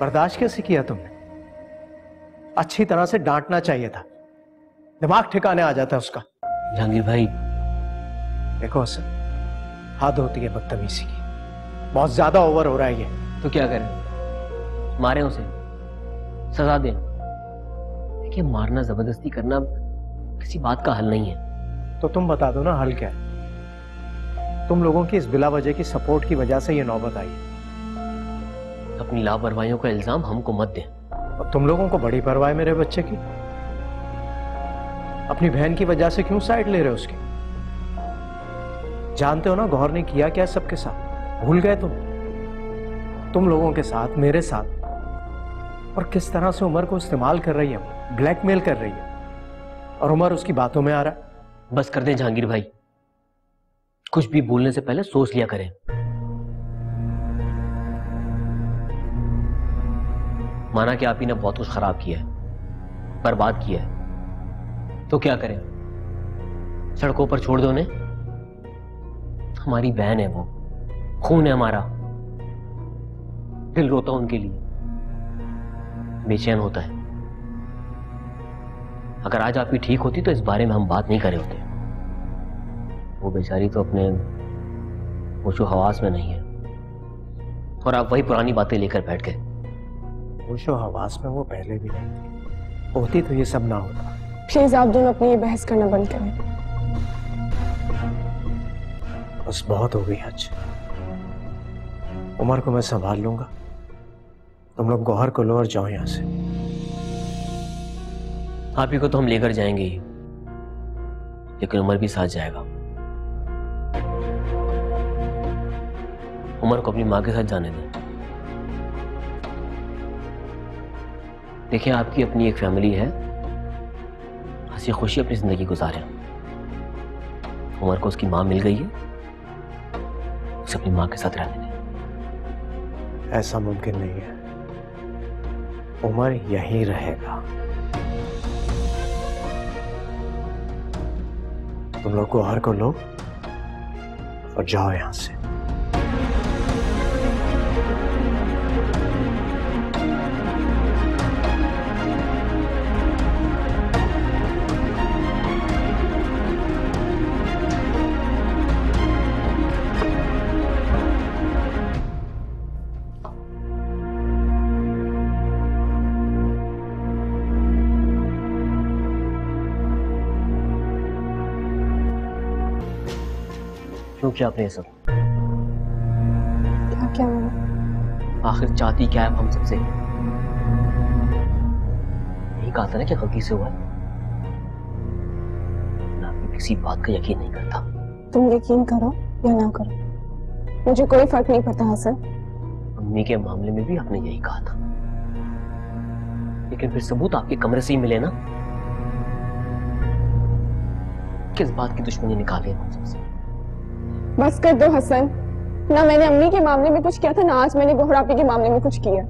बर्दाश्त कैसे किया तुमने? अच्छी तरह से डांटना चाहिए था। दिमाग ठिकाने आ जाता है उसका। जहांगीर भाई। देखो हसन हद होती है बदतमीजी की। बहुत ज़्यादा ओवर हो रहा है ये। तो क्या करें? मारे उसे। सजा दें। देखिए मारना ज़बरदस्ती करना किसी बात का हल नहीं है। तो तुम बता दो ना हल क्या है? तुम लोगों की इस बिला वजह की सपोर्ट की वजह से ये नौबत आई है। अपनी लापरवाहियों का इल्ज़ाम हमको मत दें। तुम लोगों को बड़ी परवाह मेरे बच्चे की। अपनी बहन की वजह से क्यों साइड ले रहे हो उसकी? जानते हो ना गौर ने किया क्या सबके साथ? भूल गए तुम? तुम लोगों के साथ मेरे साथ। और किस तरह से उमर को इस्तेमाल कर रही है? ब्लैकमेल कर रही है। और उमर उसकी बातों में आ रहा बस कर दें जहांगीर भाई। कुछ भी बोलने से पहले सोच लिया करें। माना कि आप ही ने बहुत कुछ खराब किया है, बर्बाद किया है। तो क्या करें? सड़कों पर छोड़ दो उन्हें। हमारी बहन है वो, खून है हमारा। दिल रोता उनके लिए। बेचैन होता है। अगर आज आपकी ठीक होती तो इस बारे में हम बात नहीं करे होते। वो बेचारी तो अपने होशो हवास में नहीं है। और आप वही पुरानी बातें लेकर बैठ गए। होशो हवास में वो पहले भी नहीं थी। होती तो ये सब ना होता। प्लीज़ आप दोनों अपनी ये बहस करना बंद करें। बस बहुत हो गई आज। उमर को मैं संभाल लूँगा। तुम लोग गौहर को लो और जाओ यहाँ से। आप ही को तो हम लेकर जाएँगे ही। लेकिन उमर भी साथ जाएगा। उमर को अपनी माँ के साथ जाने दें। देखिए, आपकी अपनी एक फैमिली है। हँसी खुशी अपनी ज़िंदगी गुजारें। उमर को उसकी माँ मिल गई है। उसे अपनी माँ के साथ रहने दें। ऐसा मुमकिन नहीं है। उमर यहीं रहेगा। तुम लोग गौहर को लो और जाओ यहाँ से। क्यों किया आपने ये सब? क्या क्या मैंने आखिर चाहती क्या है हम सबसे? यही कहा था ना कि गलती से हुआ है। मैं आपकी किसी बात का यकीन नहीं करता। तुम यकीन करो या ना करो। मुझे कोई फ़र्क नहीं पड़ता हसन अम्मी के मामले में भी आपने यही कहा था। लेकिन फिर सबूत आपके कमरे से ही मिले ना? किस बात की दुश्मनी निकाली हम सबसे? बस कर दो हसन। ना मैंने अम्मी के मामले में कुछ किया था ना आज मैंने गोहरापी के मामले में कुछ किया।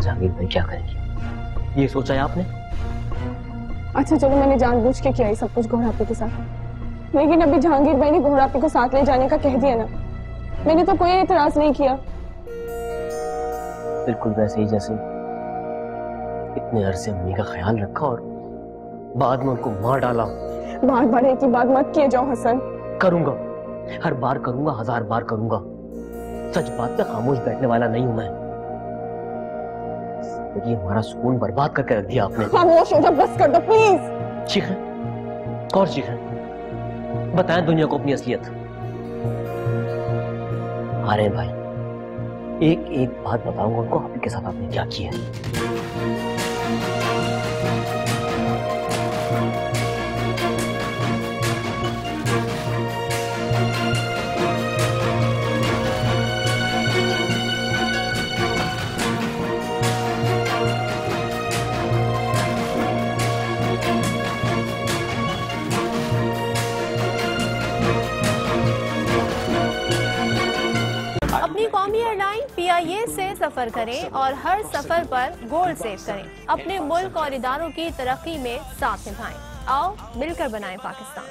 जहांगीर भाई क्या करेंगे? ये सोचा है आपने? अच्छा चलो मैंने जानबूझ के किया ये सब कुछ गोहरापी के साथ। लेकिन अभी जहांगीर भाई ने गोहरापी को साथ ले जाने का कह दिया ना। मैंने तो कोई एतराज़ नहीं किया। बिल्कुल वैसे ही जैसे इतने अरसे अम्मी का ख्याल रखा और बाद में उनको मार डाला। बार बार एक ही बात मत किए जाओ हसन। करूँगा। हर बार करूँगा हज़ार बार करूँगा। सच बात पे खामोश बैठने वाला नहीं हूँ मैं। लेकिन हमारा सुकून बर्बाद करके रख दिया आपने। खामोश हो जाओ बस कर दो प्लीज़ चीखें और चीखें बताएँ दुनिया को अपनी असलियत। अरे भाई। एक एक बात बताऊँगा उनको आपके साथ आपने क्या किया है? पीआईए से सफ़र करें और हर सफ़र पर गोल्ड सेव करें अपने मुल्क और इदारों की तरक्की में साथ निभाएँ आओ मिलकर बनाएँ Pakistan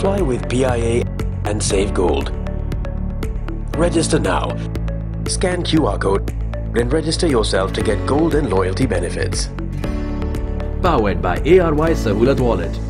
Fly with PIA and save gold. Register now. Scan QR code and register yourself to get gold and loyalty benefits. Powered by ARY Sahulat Wallet.